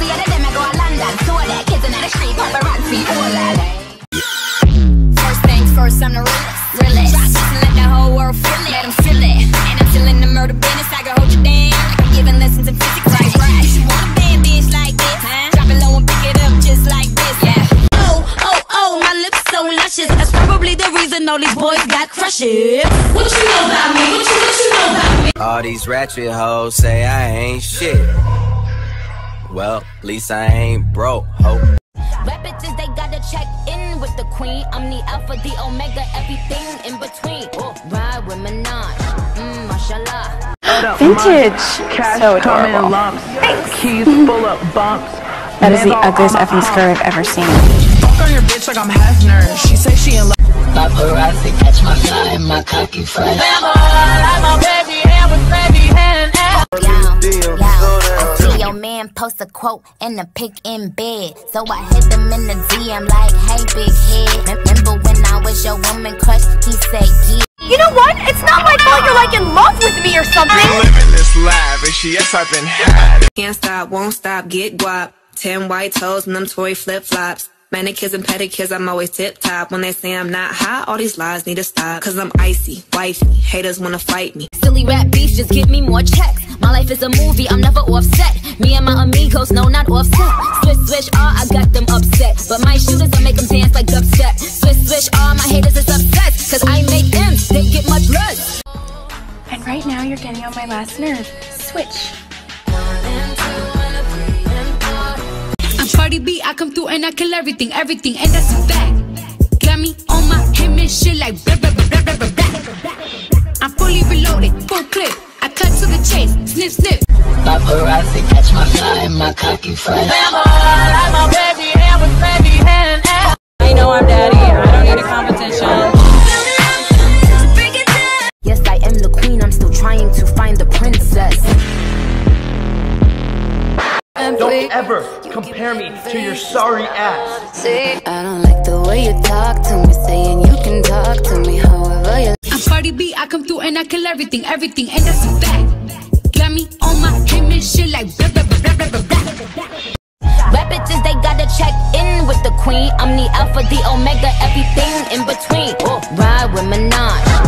See all of them, I go to London. So that kids in the street, paparazzi, all that. First things first, I'm the realest. realest. Drop let the whole world feel it. Let them feel it. And I'm still in the murder business. I can hold you down. Like I'm giving lessons in physics. Right, right. You want a bad bitch like this? Huh? Drop it low and pick it up just like this. Yeah. Oh, oh, oh, my lips so luscious. That's probably the reason all these boys got crushes. What you know about me? What you, what you know about me? All these ratchet hoes say I ain't shit. Well, at least I ain't broke, ho. Rap bitches, they gotta check in with the queen. I'm the alpha, the omega, everything in between. Oh, ride with Minaj. Mmm, mashallah. Vintage. Cash So come in adorable. lumps. Keys full of bumps. That is the ugliest on effing skirt I've ever seen. Fuck on your bitch like I'm Hefner. She say she in love. Paparazzi catch my fly and my cocky fresh. Post a quote and a pic in bed. So I hit him in the DM like, hey, big head. Remember when I was your woman crush? He said, yeah. You know what? It's not my fault oh, you're like in love with me or something. living this life, and she yes, I've been had. Can't stop, won't stop, get guap. Ten white toes and them toy flip flops. Manicures and pedicures, I'm always tip top. When they say I'm not hot, all these lies need to stop. Cause I'm icy, wifey. Haters wanna fight me. Silly rap beef, just give me more checks. My life is a movie, I'm never offset. Me and my amigos, no, not Offset. Swish, swish, ah, I got them upset. But my shooters, I make them dance like dubstep. Swish, swish, ah, my haters is upset. Cause I make M's, they get my blood. And right now you're getting on my last nerve. Switch. I'm Cardi B, I come through and I kill everything, everything, and that's a fact. Got me on my him and shit like blah, blah, blah, blah, blah, blah, blah. Paparazzi catch my fly and my cocky fresh. I know I'm daddy. I don't need a competition. Yes, I am the queen, I'm still trying to find the princess. Don't ever compare me to your sorry ass. I don't like the way you talk to me, saying you can talk to me however you I'm Cardi B, I come through and I kill everything, everything, and that's a fact. Check in with the queen. I'm the alpha, the omega, everything in between. Ride with Minaj.